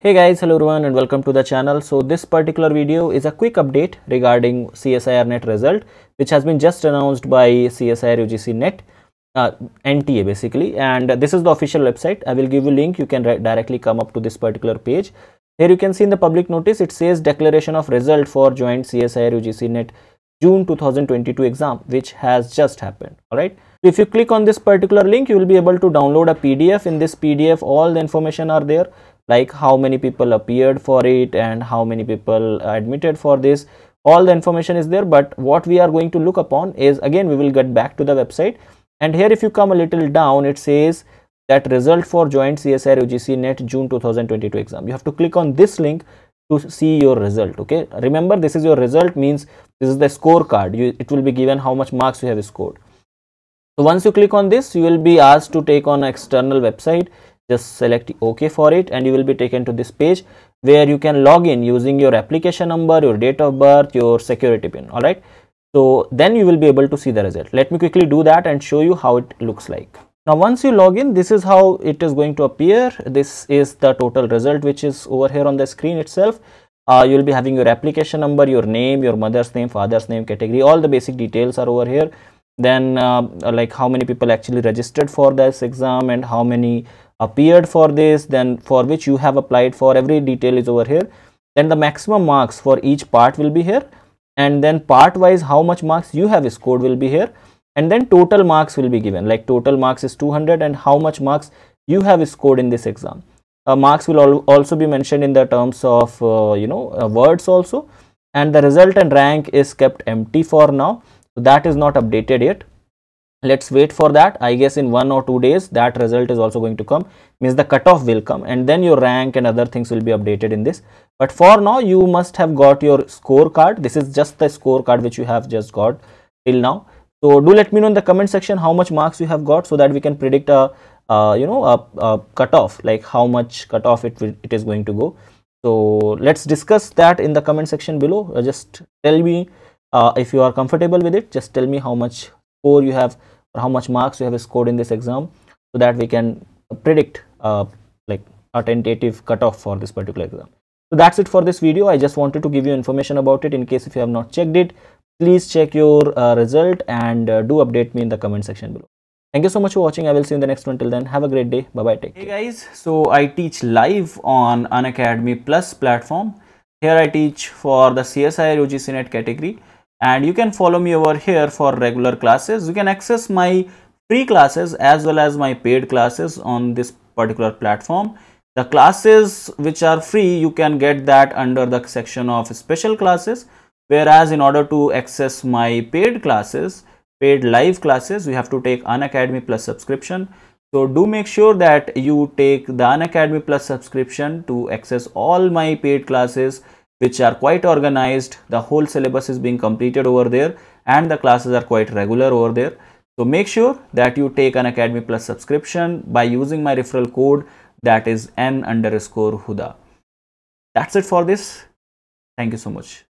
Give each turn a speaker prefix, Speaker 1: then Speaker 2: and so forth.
Speaker 1: Hey guys, hello everyone and welcome to the channel. So this particular video is a quick update regarding CSIR net result which has been just announced by CSIR UGC net uh, NTA basically and this is the official website. I will give you link you can directly come up to this particular page. Here you can see in the public notice it says declaration of result for joint CSIR UGC net June 2022 exam which has just happened alright. If you click on this particular link you will be able to download a PDF. In this PDF all the information are there like how many people appeared for it and how many people admitted for this. All the information is there but what we are going to look upon is again we will get back to the website. And here if you come a little down it says that result for joint CSIR UGC net June 2022 exam. You have to click on this link to see your result okay? Remember this is your result means this is the scorecard. You it will be given how much marks you have scored. So once you click on this you will be asked to take on external website just select ok for it and you will be taken to this page where you can log in using your application number your date of birth your security pin all right? So then you will be able to see the result. Let me quickly do that and show you how it looks like. Now once you log in this is how it is going to appear. This is the total result which is over here on the screen itself. Uh, you will be having your application number your name your mother's name father's name category. All the basic details are over here. Then uh, like how many people actually registered for this exam and how many appeared for this then for which you have applied for every detail is over here. Then the maximum marks for each part will be here. And then part wise how much marks you have scored will be here. And then total marks will be given. Like total marks is 200 and how much marks you have scored in this exam. Uh, marks will al also be mentioned in the terms of uh, you know uh, words also. And the result and rank is kept empty for now. So that is not updated yet let's wait for that. I guess in one or two days that result is also going to come. Means the cutoff will come and then your rank and other things will be updated in this. But for now you must have got your scorecard. This is just the scorecard which you have just got till now. So do let me know in the comment section how much marks you have got so that we can predict a uh, you know a, a cutoff like how much cutoff it will it is going to go. So let's discuss that in the comment section below. Uh, just tell me uh, if you are comfortable with it just tell me how much score you have or how much marks you have scored in this exam so that we can predict uh, like a tentative cutoff for this particular exam. So that's it for this video. I just wanted to give you information about it in case if you have not checked it. Please check your uh, result and uh, do update me in the comment section below. Thank you so much for watching. I will see you in the next one. Till then, have a great day. Bye bye. Take care. Hey guys, so I teach live on Unacademy Plus platform. Here I teach for the CSIR UGC NET category and you can follow me over here for regular classes. You can access my free classes as well as my paid classes on this particular platform. The classes which are free you can get that under the section of special classes. Whereas in order to access my paid classes paid live classes you have to take Unacademy plus subscription. So do make sure that you take the Unacademy plus subscription to access all my paid classes which are quite organized. The whole syllabus is being completed over there and the classes are quite regular over there. So make sure that you take Unacademy plus subscription by using my referral code that is n underscore huda. That's it for this. Thank you so much